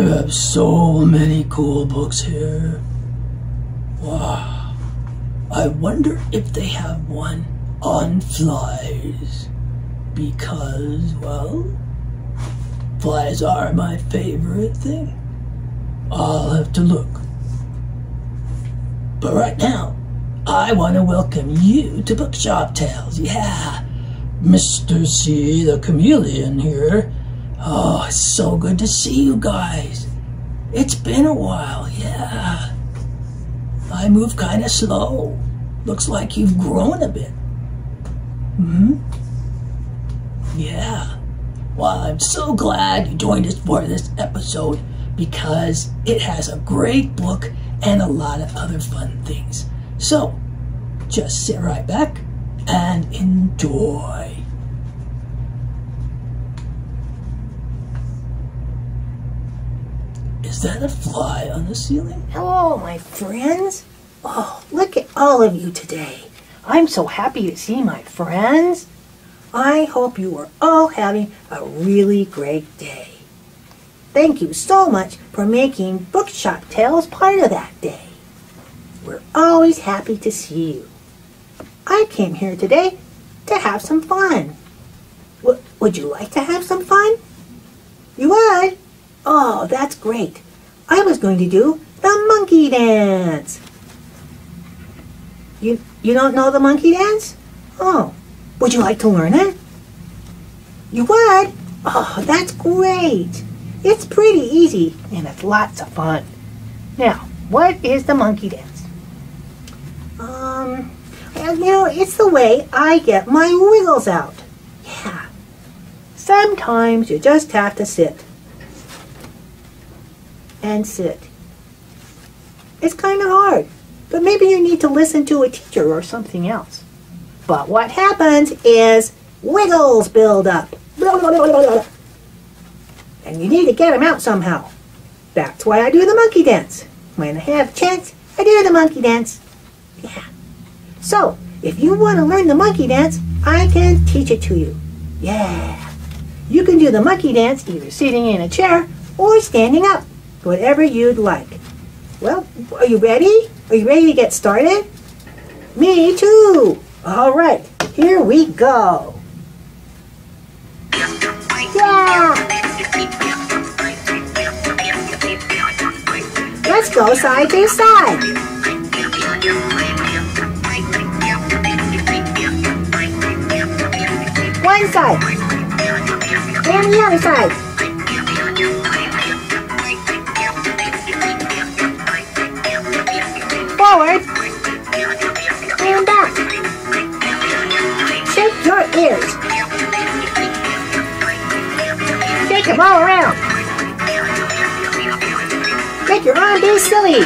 There are so many cool books here. Wow. I wonder if they have one on flies. Because, well, flies are my favorite thing. I'll have to look. But right now, I want to welcome you to Bookshop Tails. Yeah, Mr. C, the chameleon here. Oh, it's so good to see you guys. It's been a while, yeah. I move kind of slow. Looks like you've grown a bit. Hmm? Yeah. Well, I'm so glad you joined us for this episode because it has a great book and a lot of other fun things. So, just sit right back and enjoy. Is that a fly on the ceiling? Hello, my friends. Oh, look at all of you today. I'm so happy to see my friends. I hope you are all having a really great day. Thank you so much for making Bookshop Tails part of that day. We're always happy to see you. I came here today to have some fun. W- would you like to have some fun? You would? Oh, that's great. I was going to do the monkey dance. You, you don't know the monkey dance? Oh, would you like to learn it? You would? Oh, that's great. It's pretty easy and it's lots of fun. Now, what is the monkey dance? Um, you know, it's the way I get my wiggles out. Yeah. Sometimes you just have to sit and sit. It's kind of hard, but maybe you need to listen to a teacher or something else. But what happens is wiggles build up. And you need to get them out somehow. That's why I do the monkey dance. When I have a chance, I do the monkey dance. Yeah. So, if you want to learn the monkey dance, I can teach it to you. Yeah. You can do the monkey dance either sitting in a chair or standing up, whatever you'd like. Well, are you ready? Are you ready to get started? Me too. All right, here we go. Yeah. Let's go side to side. One side. And the other side. Them all around. Make your arm be silly.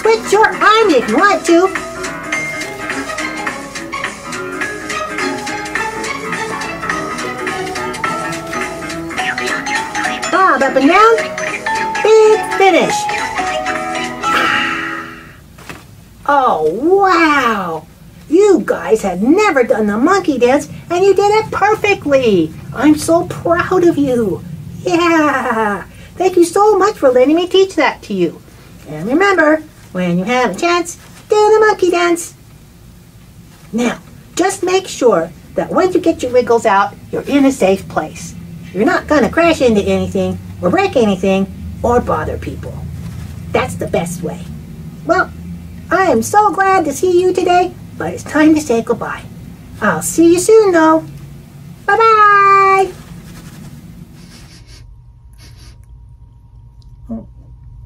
Switch your arm if you want to. Bob up and down. Wow. You guys had never done the monkey dance and you did it perfectly. I'm so proud of you. Yeah. Thank you so much for letting me teach that to you. And remember, when you have a chance, do the monkey dance. Now, just make sure that when you get your wiggles out, you're in a safe place. You're not going to crash into anything or break anything or bother people. That's the best way. Well, I am so glad to see you today, but it's time to say goodbye. I'll see you soon, though. Bye bye. Oh,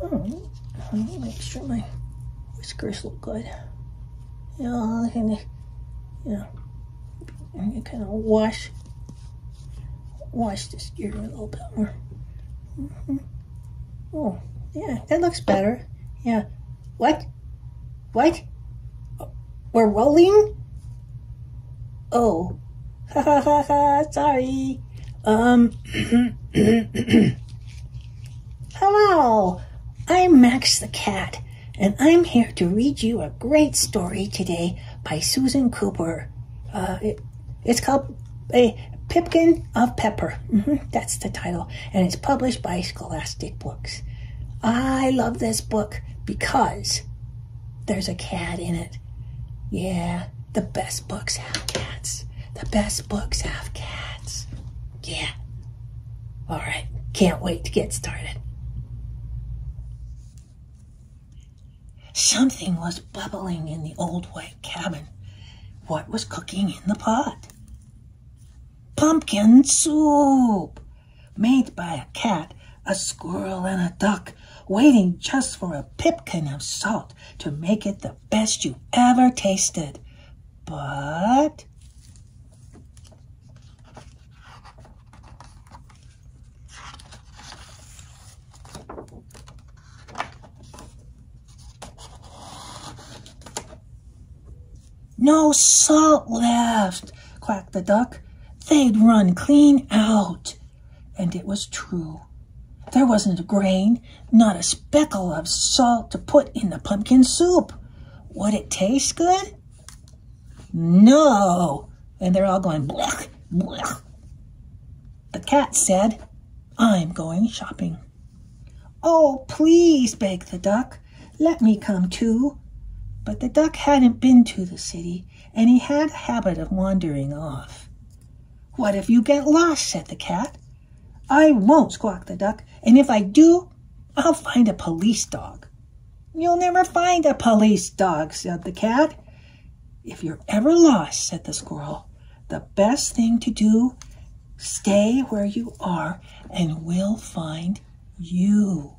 oh, let me make sure my whiskers look good. Yeah, I can, yeah, I can kind of wash, wash this ear a little bit more. Mhm. Oh, yeah, that looks better. Yeah. What? What? We're rolling? Oh. Ha ha ha ha, sorry. Um. Hello. I'm Max the cat, and I'm here to read you a great story today by Susan Cooper. Uh, it, it's called A Pipkin of Pepper. Mm-hmm, that's the title, and it's published by Scholastic Books. I love this book because there's a cat in it. Yeah, the best books have cats. The best books have cats. Yeah. All right, can't wait to get started. Something was bubbling in the old white cabin. What was cooking in the pot? Pumpkin soup, made by a cat, a squirrel, and a duck, waiting just for a pipkin of salt to make it the best you ever tasted. But No salt left, quacked the duck. They'd run clean out. And it was true. There wasn't a grain, not a speckle of salt to put in the pumpkin soup. Would it taste good? No. And they're all going, blech, blech. The cat said, I'm going shopping. Oh, please, begged the duck. Let me come too. But the duck hadn't been to the city, and he had a habit of wandering off. What if you get lost? said the cat. I won't, squawked the duck, and if I do, I'll find a police dog. You'll never find a police dog, said the cat. If you're ever lost, said the squirrel, the best thing to do, stay where you are, and we'll find you.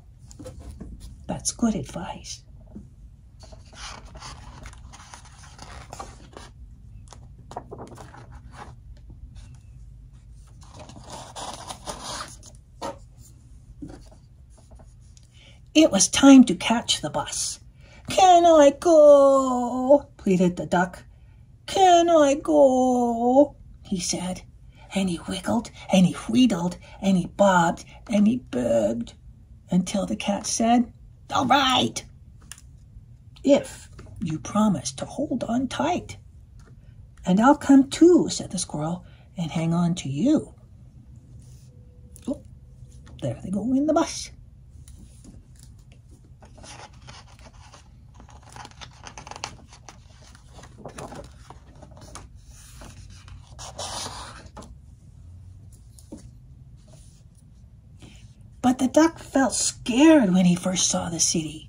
That's good advice. It was time to catch the bus. Can I go? pleaded the duck. Can I go? he said. And he wiggled and he wheedled and he bobbed and he begged until the cat said, All right. If you promise to hold on tight. And I'll come too, said the squirrel, and hang on to you. Oh, there they go in the bus. But the duck felt scared when he first saw the city.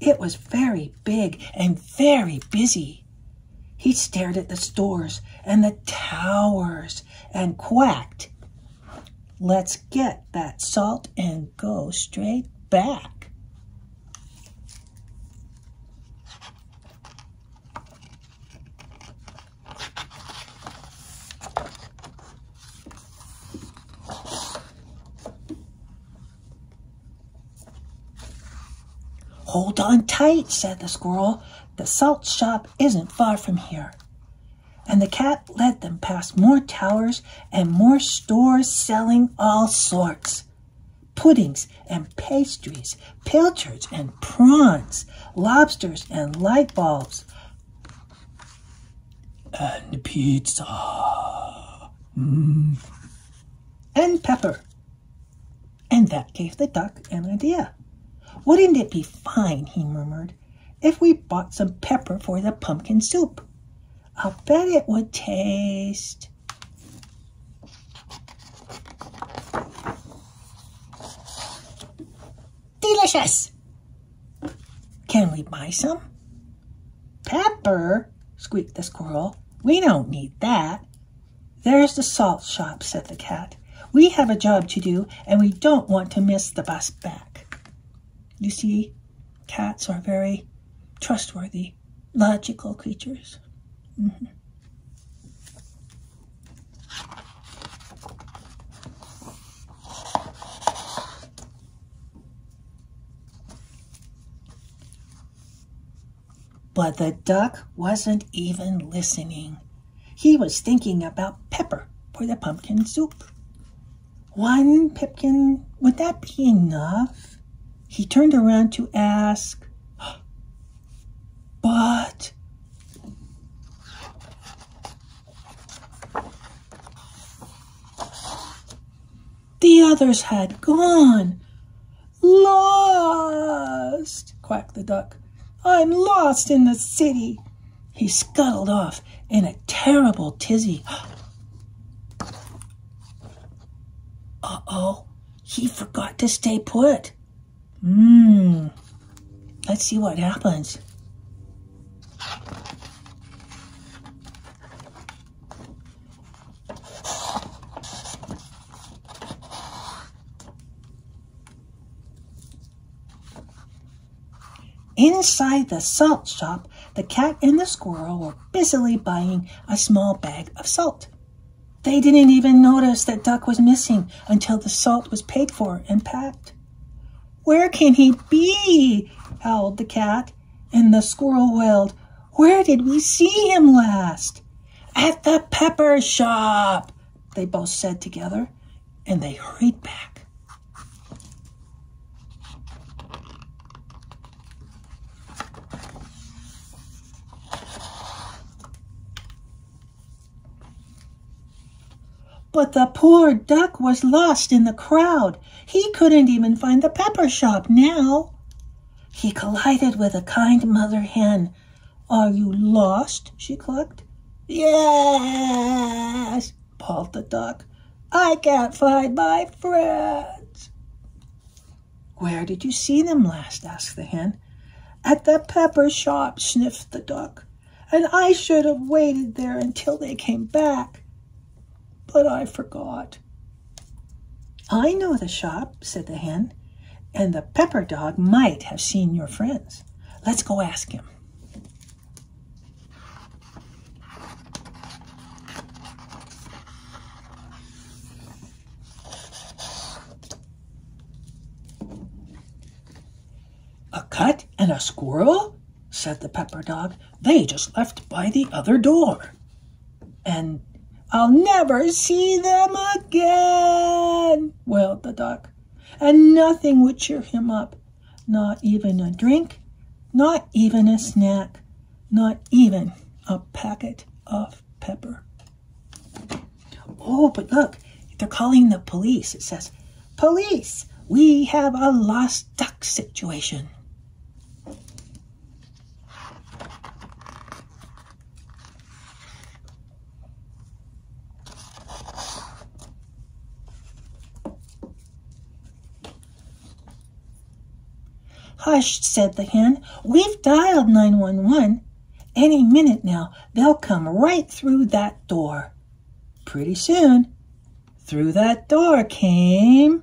It was very big and very busy. He stared at the stores and the towers and quacked. Let's get that salt and go straight back. Hold on tight, said the squirrel. The salt shop isn't far from here. And the cat led them past more towers and more stores selling all sorts. Puddings and pastries, pilchards and prawns, lobsters and light bulbs. And pizza. Mm. And pepper. And that gave the duck an idea. Wouldn't it be fine, he murmured, if we bought some pepper for the pumpkin soup? I'll bet it would taste. Delicious! Can we buy some? Pepper, squeaked the squirrel. We don't need that. There's the salt shop, said the cat. We have a job to do, and we don't want to miss the bus back. You see, cats are very trustworthy, logical creatures. Mm -hmm. But the duck wasn't even listening. He was thinking about pepper for the pumpkin soup. One pipkin, would that be enough? He turned around to ask, But the others had gone. Lost, quacked the duck. I'm lost in the city. He scuttled off in a terrible tizzy. Uh-oh, he forgot to stay put. Hmm. Let's see what happens. Inside the salt shop, the cat and the squirrel were busily buying a small bag of salt. They didn't even notice that Duck was missing until the salt was paid for and packed. Where can he be? howled the cat, and the squirrel wailed, Where did we see him last? At the pepper shop, they both said together, and they hurried back. But the poor duck was lost in the crowd. He couldn't even find the pepper shop now. He collided with a kind mother hen. Are you lost? she clucked. Yes, bawled the duck. I can't find my friends. Where did you see them last? asked the hen. At the pepper shop, sniffed the duck. And I should have waited there until they came back but I forgot. I know the shop, said the hen, and the pepper dog might have seen your friends. Let's go ask him. A cut and a squirrel? said the pepper dog. They just left by the other door. And I'll never see them again, wailed the duck. And nothing would cheer him up, not even a drink, not even a snack, not even a packet of pepper. Oh, but look, they're calling the police. It says, Police, we have a lost duck situation. Hush, said the hen. We've dialed 911. Any minute now, they'll come right through that door. Pretty soon, through that door came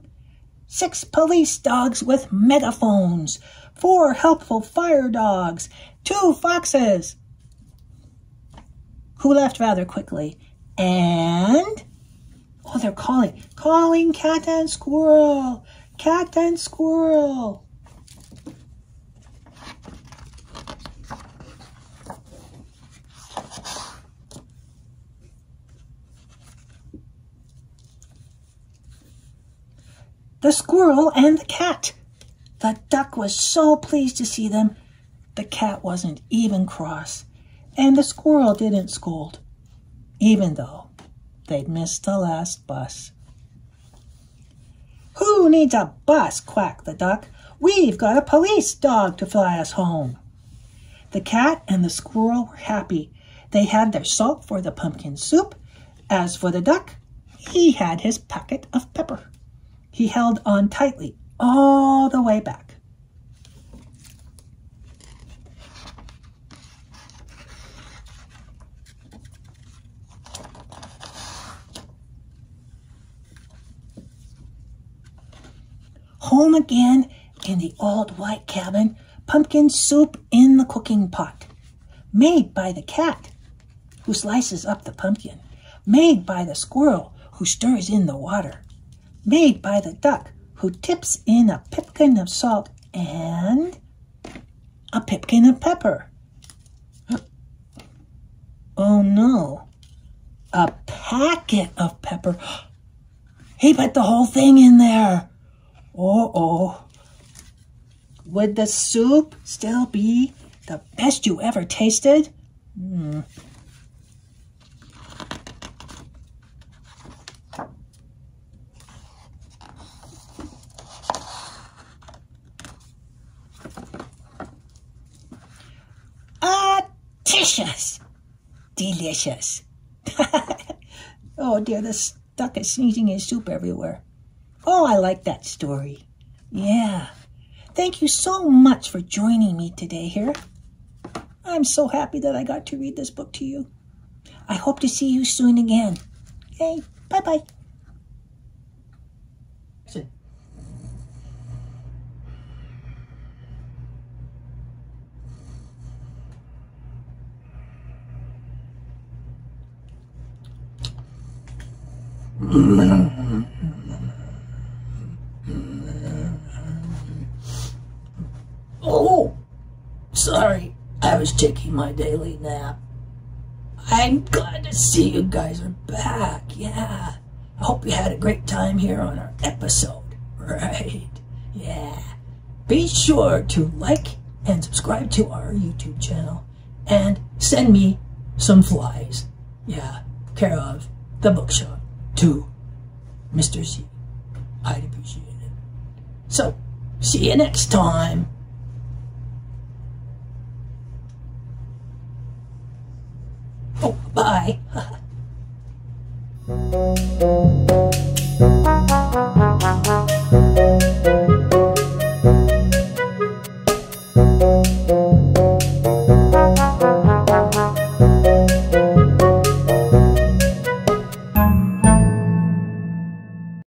six police dogs with megaphones, four helpful fire dogs, two foxes, who left rather quickly, and oh, they're calling, calling cat and squirrel, cat and squirrel. The squirrel and the cat. The duck was so pleased to see them, the cat wasn't even cross, and the squirrel didn't scold, even though they'd missed the last bus. Who needs a bus? quacked the duck. We've got a police dog to fly us home. The cat and the squirrel were happy. They had their salt for the pumpkin soup. As for the duck, he had his packet of pepper. He held on tightly all the way back. Home again in the old white cabin, pumpkin soup in the cooking pot, made by the cat who slices up the pumpkin, made by the squirrel who stirs in the water, made by the duck who tips in a pipkin of salt and a pipkin of pepper. Oh no, a packet of pepper. He put the whole thing in there. Oh, oh. Would the soup still be the best you ever tasted? Hmm. Delicious. Delicious. oh dear, the duck is sneezing his soup everywhere. Oh, I like that story. Yeah. Thank you so much for joining me today here. I'm so happy that I got to read this book to you. I hope to see you soon again. Okay, bye-bye. Oh, sorry. I was taking my daily nap. I'm glad to see you guys are back. Yeah. I hope you had a great time here on our episode. Right. Yeah. Be sure to like and subscribe to our YouTube channel and send me some flies. Yeah. Care of the bookshop to Mr. C. I'd appreciate it. So, see you next time. Oh, bye.